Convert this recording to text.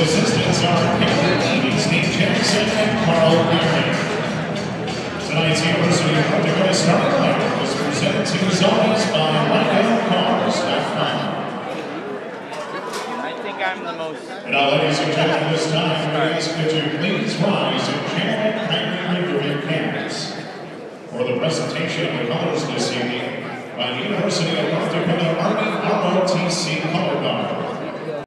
assistants are Cameron Levy, Steve Jackson, and Carl Perry. Tonight's University of North Dakota Starlight was presented to us always by Michael LineoCars.com. I think I'm the most... And now, ladies and gentlemen, this time we ask that you please rise and chant kindly under your campus. for the presentation of the colors this evening by the University of North Dakota Army ROTC Color guard.